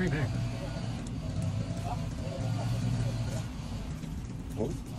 pretty big. Oh,